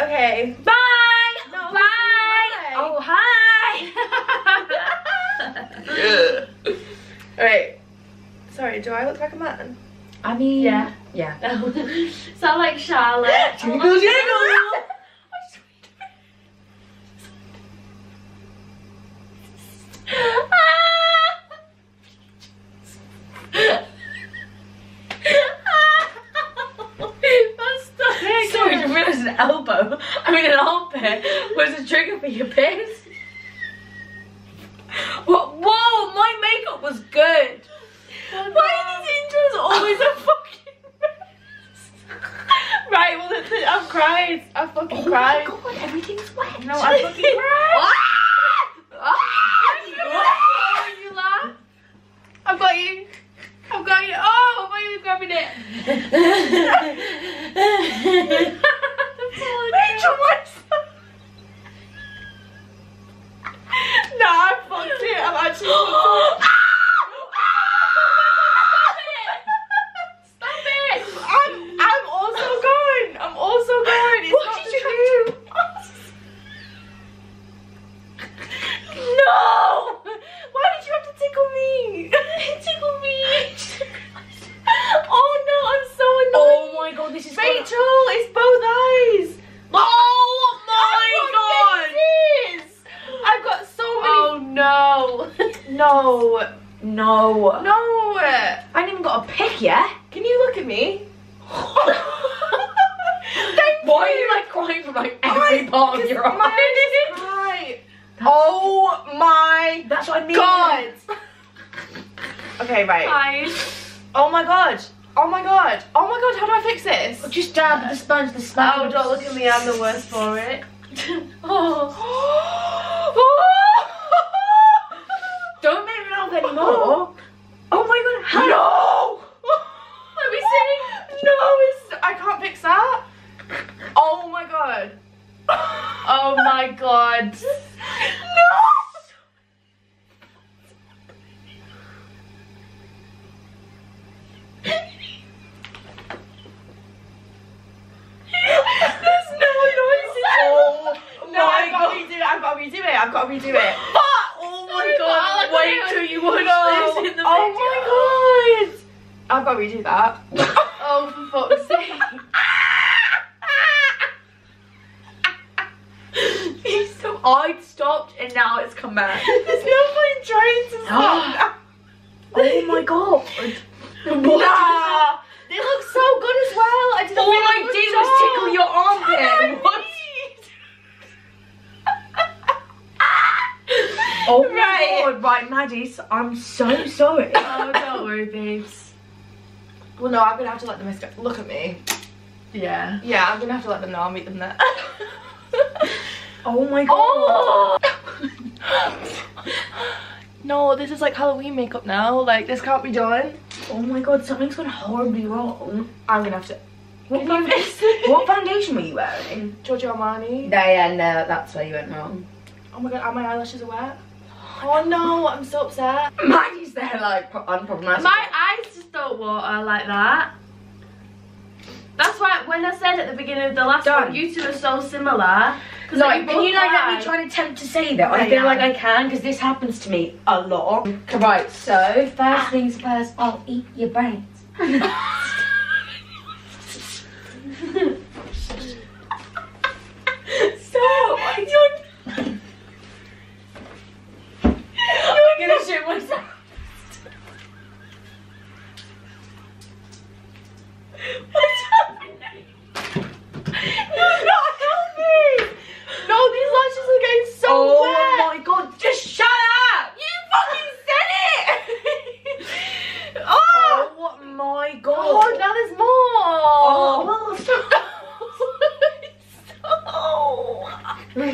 Okay. Bye. No, Bye. hi. Oh hi. Alright. Sorry, do I look like a man? I mean, Yeah. yeah. Sound like Charlotte. Jingle, jingle. Sorry, I realised an elbow, I mean an armpit, was a trigger for your. What? Whoa, my makeup was good. Why are these intros always a fucking mess? Right, well, I've cried. I fucking Oh cried. my god, everything's wet. No, I fucking cried. Ah! Ah! you laugh. I've got you. I've got you. Oh, I thought you were grabbing it. Rachel, what's No, I fucked it. I'm actually fucked it. Stop it. I'm, I'm also going. I'm also going. It's What not did the you truth. No! Why did you have to tickle me? Tickle me. oh no, I'm so annoyed. Oh my god, this is Rachel, it's both eyes. Oh my I've got fixes. I've got so many. Oh no. no, No. no. I haven't even got a pick yet. Can you look at me? Thank Why are you like crying from like every I- part of 'cause your my eyes? eyes cry. Oh my That's what I mean. god. Okay, right. Guys. Oh my god. Oh my god. Oh my god. How do I fix this? Just dab the sponge, the oh, sponge. Oh, don't look at me. I'm the worst for it. oh. Don't make me laugh anymore. Oh my god, how? No! Let me see. No, it's, I can't fix that. Oh my god. Oh my god. No! There's no noise. Oh no, my I've got God. to redo it. I've got to redo it. I've got to redo it. Oh my god, wait till you watch No. this in the oh my god. I've got to redo that. Oh, for fuck's sake. so I'd stopped and now it's come back. There's no point trying to stop oh my god. Nah, they look so good as well. I All I did was tickle your armpit. What? Oh my Right. god, right, Maddie, so- I'm so sorry. Oh, don't worry, babes. Well, no, I'm gonna have to let them escape. Look at me. Yeah. Yeah, I'm gonna have to let them know I'll meet them there. Oh my god. oh! no, this is like Halloween makeup now. Like, this can't be done. Oh my god, something's gone horribly wrong. I'm gonna have to. What, Can you founda- fix it? what foundation were you wearing? Giorgio Armani. No, yeah, no, that's where you went wrong. Oh my god, are my eyelashes are wet? Oh no, I'm so upset. Maddie's there, like, unproblematic. My eyes just don't water like that. That's why when I said at the beginning of the last Done. one, you two are so similar. Because No, like, can you like let me both try to attempt to say that? I Yeah, feel yeah. like I can because this happens to me a lot. Right, so first things first, I'll eat your brains.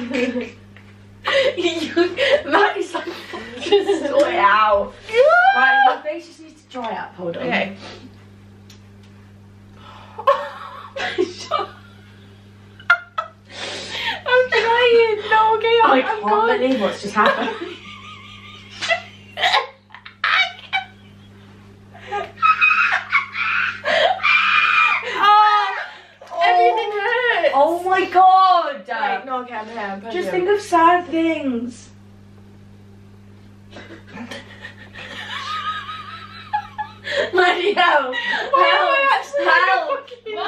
Thank you. Bloody hell. Why am I actually like a Help. fucking-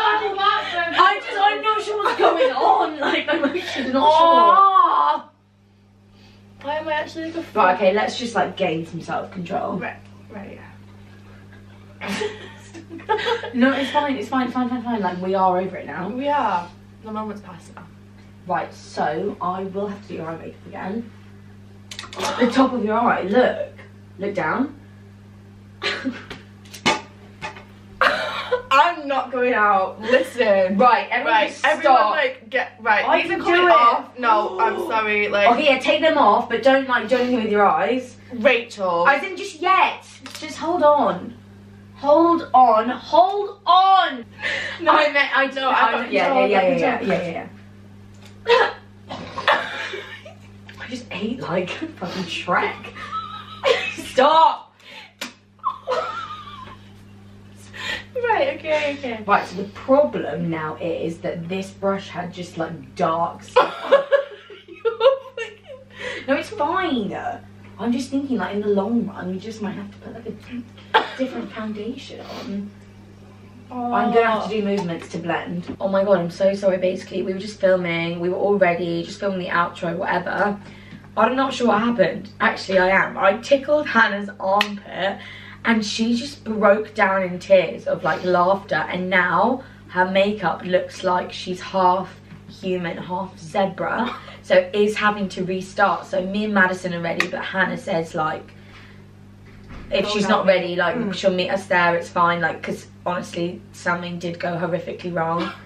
I just, I'm not sure what's going on. Like, I'm actually not Oh. Why am I actually like a sure. Right, okay, let's just like gain some self control. Right, right. yeah. No, it's fine, it's fine, fine, fine, fine. Like, we are over it now. we are. The moment's passed now. Right, so I will have to do your eye makeup again. The top of your eye, look. Look down. Not going out. Listen. Right, everyone Right, just everyone stop. like get right. I can do it. off. No, I'm sorry. Like Okay, yeah, take them off, but don't like do anything with your eyes. Rachel. I didn't just yet. Just hold on. Hold on. Hold on. no, I meant I no, I don't- yeah, yeah, yeah, yeah, yeah, yeah, yeah. I just ate like fucking Shrek. Stop. Right. Okay. Okay. Right, so the problem now is that this brush had just like dark. no, it's fine. I'm just thinking, like in the long run, you just might have to put like a different foundation on. I'm gonna have to do oh. movements to blend. Oh my god, I'm so sorry. Basically, we were just filming. We were all ready, just filming the outro, whatever. I'm not sure what happened. Actually, I am. I tickled Hannah's armpit, and she just broke down in tears of like laughter. And now her makeup looks like she's half human, half zebra. So is having to restart. So me and Madison are ready, but Hannah says like. If Oh, she's not ready, like Mm. she'll meet us there. It's fine, like because honestly, something did go horrifically wrong.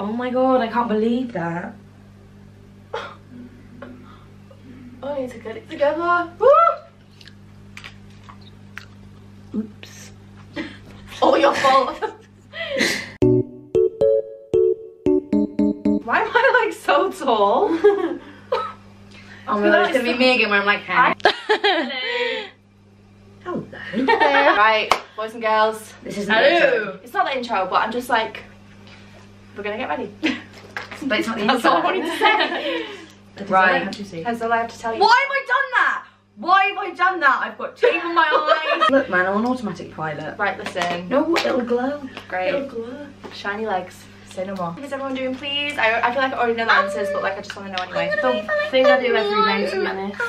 Oh my god, I can't believe that. I need to get it together. Woo! Oops. All your fault. Why am I like so tall? Oh my god, it's gonna be me again when I'm like, hey. Hello. right, boys and girls. This isn't the intro. It's not the intro, but I'm just like, we're gonna get ready. But it's not the That's intro. all I wanted to say. Right. That's all I have to tell you. Why have I done? Why have I done that? I've got tape in my eyes. Look, man, I'm on automatic pilot. Right, listen. No, it'll glow. Great. It'll glow. Shiny legs. Say no more. What is everyone doing, please? I, I feel like I already know the answers, but like I just want to know anyway. The thing I do every day, to be honest.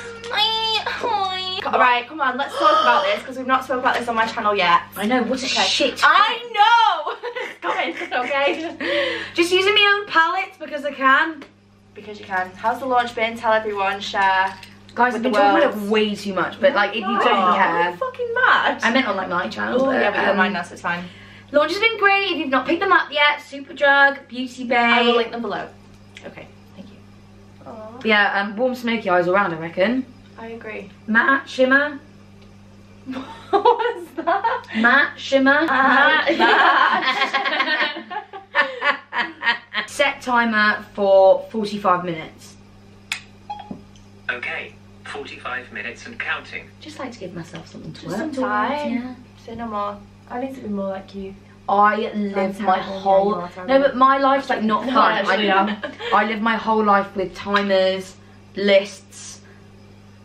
Alright, come on, let's talk about this because we've not spoken about this on my channel yet. I know, what a Okay. shit. I know! Comment, okay? Just using my own palettes because I can. because you can. How's the launch been? Tell everyone, share. Guys, With I've been talking about it way too much, but like, if you don't Are care. you fucking mad? I meant on like my channel. Oh, but, yeah, but you're um, mine now, so it's fine. Launch has been great. If you've not picked them up yet, Superdrug, Beauty Bay. I will link them below. Okay, thank you. Aww, Yeah, um, warm smoky eyes all round, I reckon. I agree. Matte shimmer, what was that? matte shimmer. Set timer for 45 minutes. Okay, 45 minutes and counting. Just like to give myself something to Just work some towards, time. yeah. Say no more. I need to be more like you. I live my terrible, yeah, whole you no, but my life's like not No, fun. actually, I, yeah. I live my whole life with timers, lists.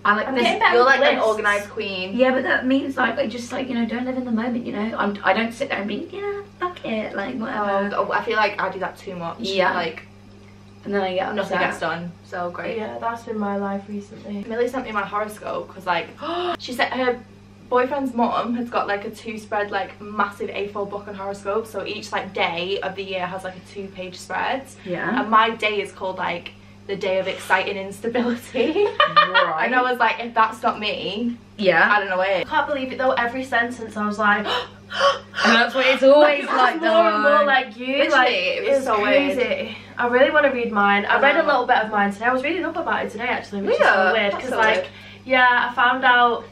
I like I'm this. You're with like an organised queen. Yeah, but that means like I just like you know don't live in the moment. You know, I'm I don't sit there and be yeah fuck it like whatever. Oh, I feel like I do that too much. Yeah. Like, and then I get nothing upset. gets done. So great. Yeah, that's been my life recently. Millie sent me my horoscope because like she said her boyfriend's mom has got like a two spread like massive A4 book on horoscope so each like day of the year has like a two page spread Yeah. and my day is called like the day of exciting instability Right. and I was like if that's not me Yeah. I don't know what I can't believe it though, every sentence I was like, And that's what it's always Like, like. it's more and more like you. Literally, like, it was so crazy. I really want to read mine. I, I read a uh-huh. little bit of mine today. I was reading up about it today actually, which is Yeah, so weird because so like, weird. yeah, I found out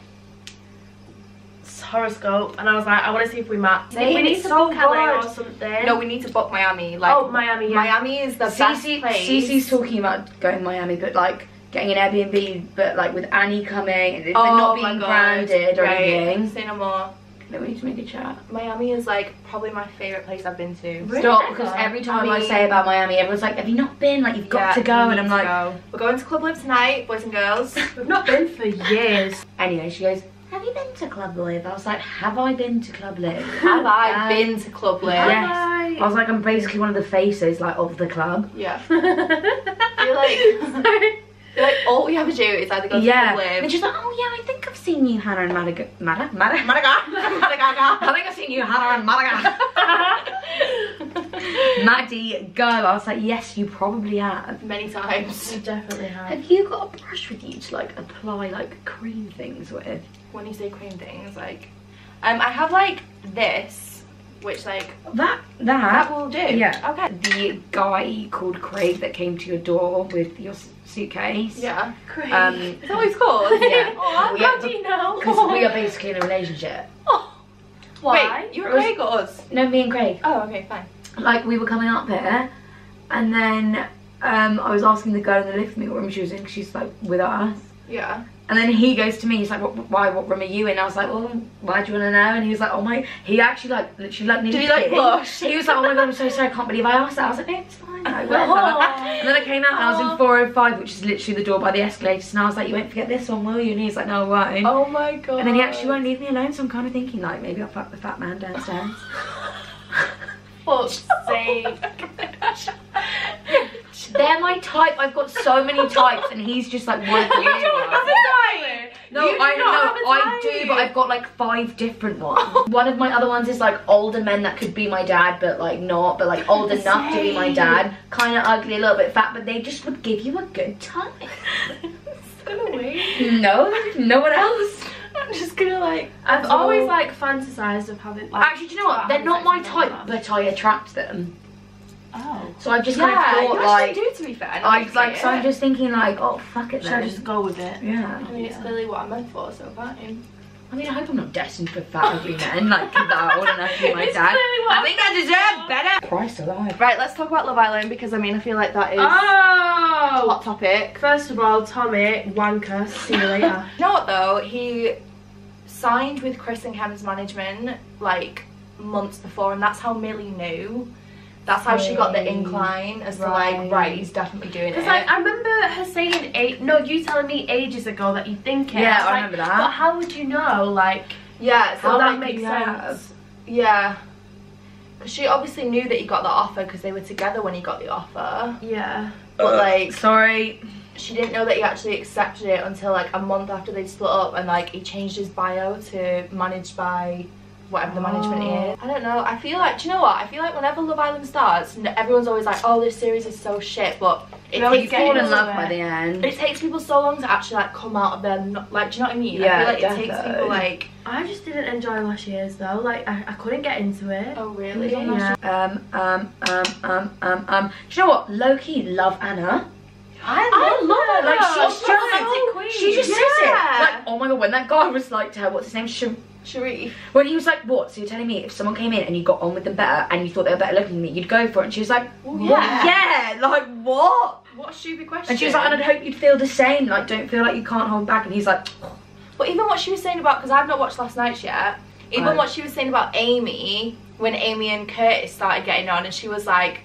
s- horoscope and I was like, I want to see if we match. Same, we need it's to so book LA or something. no we need to book Miami like oh, Miami. Yeah. Miami is the best Cece, place Cece's talking about going to Miami, but like getting an Airbnb, but like with Annie coming, and oh not my being God. branded or right. anything. say no more Then we need to make a chat. Miami is like probably my favorite place I've been to. Really? Stop, because every time I, mean- say about Miami, everyone's like, "Have you not been? Like, you've got Yeah, to go." And I'm like, go. we're going to Club Live tonight, boys and girls. We've not been for years. anyway, she goes, "Have you been to Club Live?" I was like, "Have I been to Club Live?" Have I Um, been to Club Live? Yes. Bye. I was like, I'm basically one of the faces like of the club. Yeah. You're like, like, all we have to do is either go to yeah. Club Live. And she's like, oh yeah, I think I've seen you, Hannah and Madagascar. Mada? Mada? Madagascar. I think I've seen you, Hannah and Madagascar. Maddie, go. I was like, yes, you probably have. Many times. You definitely have. Have you got a brush with you to like apply like cream things with? When you say cream things, like, um, I have like this, which like That that that. will do. Yeah. Okay. The guy called Craig that came to your door with your suitcase. Yeah. Great. Um, It's always cool. Yeah. Aw, We How have do you know? Because we are basically in a relationship. Why? Wait, you were Craig or us? No, me and Craig. Oh, okay, fine. like we were coming up here and then um, I was asking the girl in the lift what room she was in she's like with us Yeah. And then he goes to me he's like what, why what room are you in? I was like well why do you want to know? And he was like oh my he actually like literally like Did he, like, blush? he was like oh my god I'm so sorry I can't believe I asked that. I was like no it's fine like, and then I came out and I was in 405 which is literally the door by the escalators and I was like you won't forget this one will you? And he's like no I won't. Oh my god. and then he actually won't leave me alone so I'm kind of thinking like maybe I'll fuck the fat man downstairs. Fuck's sake. They're my type. I've got so many types, and he's just like one of ones. No, You I not know, have a I do, but I've got like five different ones. One of my other ones is like older men that could be my dad, but like not, but like old enough to be my dad. Kind of ugly, a little bit fat, but they just would give you a good time. No, no one else. I'm just gonna like. I've always like fantasized of having. Like, Actually, do you know what? They're not my type, but I attract them. Oh. So I've just Yeah, kind of you thought actually like, do to be fair. now I that you like, so I'm just thinking like, oh fuck it Should I just go with it? Yeah. I mean, it's clearly what I'm meant for, so fine. I mean, I hope I'm not destined for fat ugly men like that are old enough to be my It's dad. what I think I deserve better. Christ alive. Right, let's talk about Love Island because I mean, I feel like that is a Oh! hot topic. First of all, Tommy, wanker, see you later. You know what though? He signed with Chris and Kem's management like months before, and that's how Millie knew. That's how she got the incline as to Right. like, right, he's definitely doing it. Because like I remember her saying eight. No, you telling me ages ago that you think it. Yeah, was I like, remember that. But how would you know? Like yeah, so how that like, makes yeah. sense. Yeah. Because she obviously knew that he got the offer because they were together when he got the offer. Yeah. But uh, like, Sorry. she didn't know that he actually accepted it until like a month after they split up and like he changed his bio to managed by whatever the management Oh. is. I don't know. I feel like, do you know what? I feel like whenever Love Island starts, everyone's always like, oh, this series is so shit, but it No, takes you get Fall people in love it. by the end. it takes people so long to actually like come out of their no- like do you know what I mean? Yeah, I feel like it takes people like I just didn't enjoy last year's though. Like I, I couldn't get into it. oh really? Yeah. Um, um, um, um, um, um. Do you know what? Low key, love Anna. I love her. Like she's She's just, so queen. she just says it. Like, oh my god, when that guy was like to her, what's his name? Sha- Sherif. When he was like, what? So you're telling me if someone came in and you got on with them better and you thought they were better looking than me, you'd go for it? And she was like, Well, what? yeah. Yeah, like what? What a stupid question. And she was like, and I'd hope you'd feel the same. Like, don't feel like you can't hold back. And he's like, But even what she was saying about, because I've not watched last night's yet, even Right. what she was saying about Amy, when Amy and Curtis started getting on, and she was like,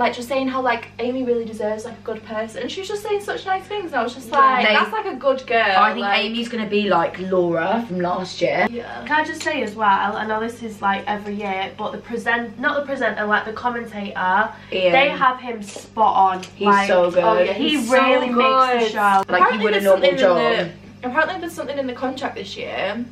like just saying how like Amy really deserves like a good person. And she was just saying such nice things. And I was just Yeah. like, They- that's like a good girl. I think like, Amy's gonna be like Laura from last year. Yeah. Can I just say as well? I know this is like every year, but the present, not the presenter, like the commentator, Iain. they have him spot on. He's like, so good. oh, yeah, He He's so really makes the show. like Apparently you would a there's normal something job. the- apparently there's something in the contract this year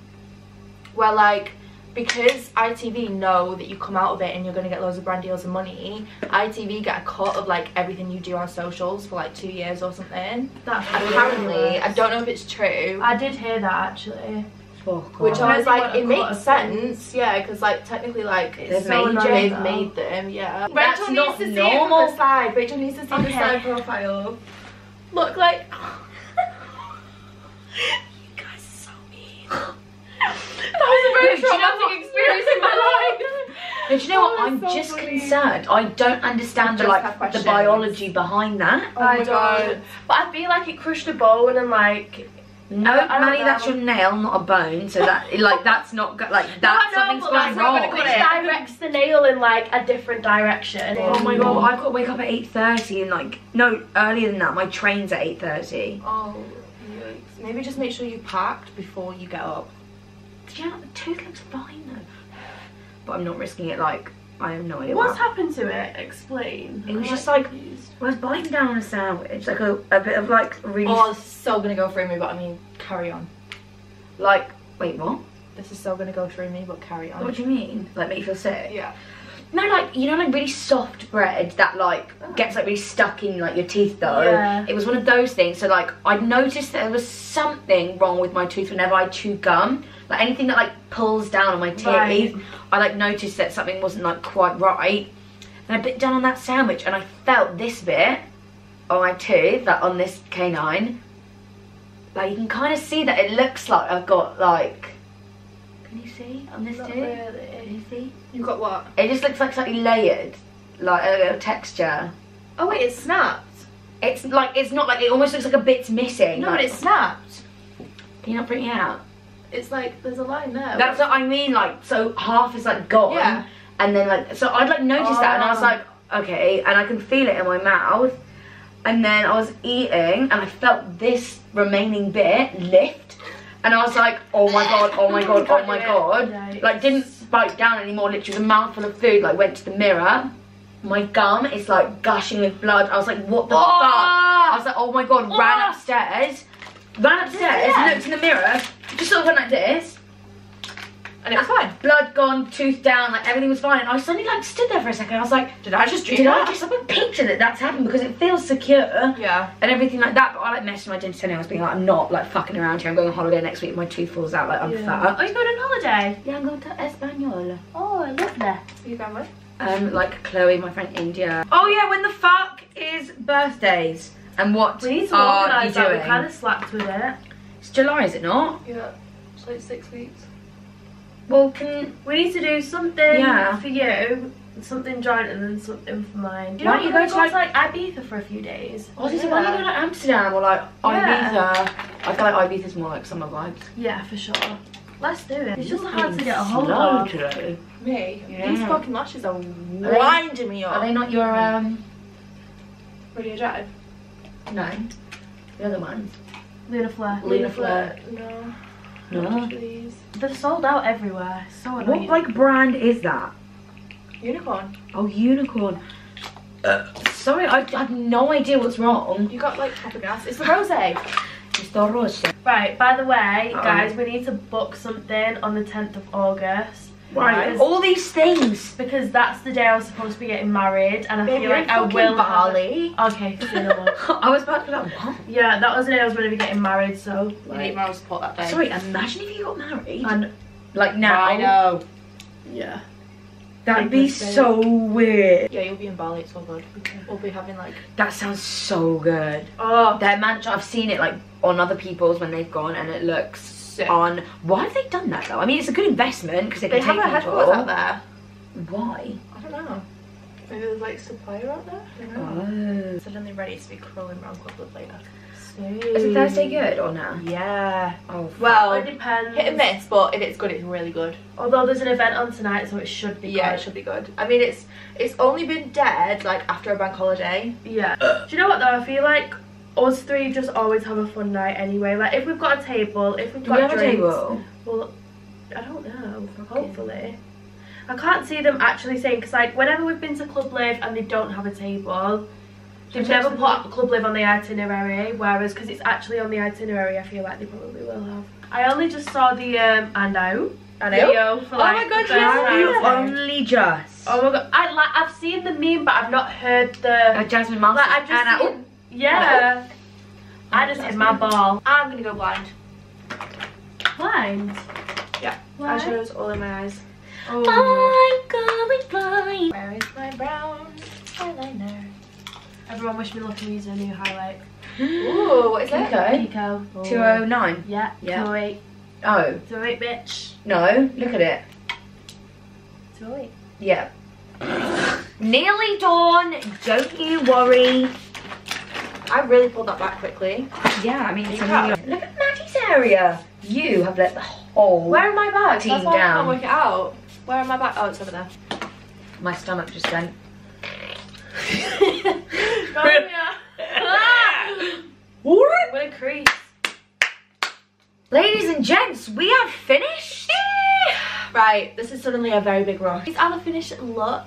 where like because ITV know that you come out of it and you're going to get loads of brand deals and money, ITV get a cut of like everything you do on socials for like two years or something. That's Apparently, ridiculous. I don't know if it's true. I did hear that actually. Fuck Which. I was like, it makes sense, yeah, because like technically, like It's They've so made annoying, they've though. made them, yeah. That's Rachel not needs to see it normal. from the side. Rachel needs to see the side profile. Look like. You guys are so mean. That was a very Do you know traumatic what? experience in my life. But you know what? Oh, I'm so just funny. concerned. I don't understand the like the biology behind that. Oh I don't. But I feel like it crushed a bone and like No, I don't Maddie, know. that's your nail, not a bone. So that, like, that's not go- like that's No, I know, going that's wrong. gonna It directs the nail in like a different direction. Oh my god, I've got to wake up at eight thirty and like no earlier than that. My train's at eight thirty. Oh, yikes. Maybe just make sure you packed before you get up. Yeah, the tooth looks fine though. But I'm not risking it. Like I have no idea. What's what happened to it? Explain. It was I'm, just like- confused. I was biting down on a sandwich, like a, a bit of like really Oh, this is so gonna go through me, but I mean, carry on. like wait what? This is so gonna go through me, but carry on. What do you mean? Like make you feel sick? Yeah. No, like you know, like really soft bread that like oh. gets like really stuck in like your teeth though. Yeah. It was one of those things. So like I'd noticed that there was something wrong with my tooth whenever I chew gum. Like anything that like pulls down on my teeth, Right. I like noticed that something wasn't like quite right. And I bit down on that sandwich and I felt this bit on my tooth, like on this canine. Like you can kind of see that it looks like I've got like. Can you see on this Not tooth? really. Can you see? You got what? It just looks like slightly layered, like a little texture. Oh wait, it snapped. It's like it's not like it almost looks like a bit's missing. No, like, but it snapped. Can you not bring it out? It's like there's a line there. That's what I mean. Like so, half is like gone, Yeah. and then like so I'd like noticed that, and I was Oh. like, okay, and I can feel it in my mouth, and then I was eating, and I felt this remaining bit lift, and I was like, oh my god, oh my god, oh my god, like didn't bite down anymore. Literally, was a mouthful of food. Like went to the mirror. My gum is like gushing with blood. I was like, what the fuck? Ah! I was like, oh my god, ran Oh. upstairs, ran upstairs, Yeah. looked in the mirror, just sort of went like this, and it was fine. blood gone, tooth down, like everything was fine. And I suddenly like stood there for a second. I was like, Did I just dream did I just have a picture that that's happened because it feels secure Yeah. and everything like that. But I like messaged my dentist and I was being like, I'm not like fucking around here. I'm going on holiday next week. My tooth falls out. Like I'm Yeah. fat. Oh, you're going on holiday? Yeah, I'm going to Espanol. Oh, I love that. You going with? Um, like Chloe, my friend India. Oh yeah, when the fuck is birthdays? And what We need to are you organise that. We doing? kind of slacked with it. It's July, is it not? Yeah. It's like six weeks. Well, can We need to do something Yeah. for you, something joint, and then something for mine. Do you Why know you You go go to, to like Ibiza for a few days. I was thinking, why don't you go to Amsterdam or like Yeah. Ibiza? I feel like Ibiza's more like summer vibes. Yeah, for sure. Let's do it. It's just You're hard to get a hold of. today. Me? Yeah. These fucking lashes are winding me up. Are they not your um? Radio Drive? No, the other ones. Luna Flare. Luna Flare. No. No. Not these. They're sold out everywhere. So What like brand is that? Unicorn. Oh, unicorn. Uh. Sorry, I, I have no idea what's wrong. You got like proper gas. It's the rose. It's the rose. Right, by the way, Uh-oh. guys, we need to book something on the 10th of August. Right, all these things. Because that's the day I was supposed to be getting married, and I Baby, feel like I fucking will. have- Bali. Okay. I was about to be like, what? yeah, that was the day I was going to be getting married, so. You need moral support that day. Sorry, imagine if you got married. And like now. I know. yeah. That'd be mistake. so weird. Yeah, you'll be in Bali. It's all good. We'll be having like. That sounds so good. Oh, Their mansion, I've seen it like on other people's when they've gone, and it looks Sick. on. Why have they done that though? I mean, it's a good investment because they They can have take a people. headquarters out there. Why? I don't know. Maybe there's like supplier out there. I don't know. Oh. Suddenly ready to be crawling around Club Love later. Is it Thursday good or no? Yeah. Oh. Well, it depends. hit and miss, but if it's good, it's really good. Although there's an event on tonight, so it should be Yeah, it should be good. I mean, it's it's only been dead like after a bank holiday. Yeah. Do you know what though? I feel like us three just always have a fun night anyway. Like if we've got a table, if we've Do got we have a drinks, table? Well, I don't know. Hopefully. I can't see them actually saying because like whenever we've been to Club Live and they don't have a table, they've never put Club Live on the itinerary. Whereas because it's actually on the itinerary, I feel like they probably will have. I only just saw the um and out I video for Oh like my God, the first yeah. time You today. only just. Oh my god! I like I've seen the meme, but I've not heard the. Uh, Jasmine Martin. like I've just Anna. seen, yeah. I just hit my ball. I'm gonna go blind. Blind. Yeah. Why? Eyeshadows all in my eyes. Oh. I'm going blind. Where is my brown eyeliner? Everyone wish me luck using a new highlight. Ooh, what is it? Okay. Pico. 209. Yeah. Yeah. 208. Oh, 208, bitch. no. Look at it. 208. Yeah. Nearly dawn. Don't you worry. I really pulled that back quickly. Yeah, I mean, it's. Look at Maddie's area. You have let the whole. Where are my bags? That's why I can't work it out. Where are my bags? Oh, it's over there. My stomach just went. What a crease. Ladies and gents, we have finished. Right, this is suddenly a very big rush. These are the finished looks.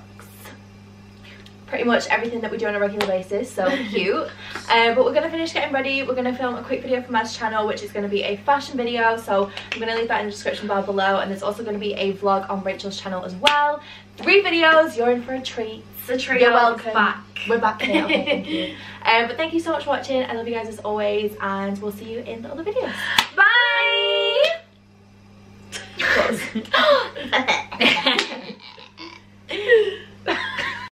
Pretty much everything that we do on a regular basis, so cute. Um, but we're going to finish getting ready. We're going to film a quick video for Mad's channel, which is going to be a fashion video. So I'm to leave that in the description bar below. And there's also going to be a vlog on Rachel's channel as well. Three videos, you're in for a treat. The trio You're welcome. back. We're back here. Okay, thank you. Um, but thank you so much for watching. I love you guys as always. And we'll see you in the other videos. Bye! Pause.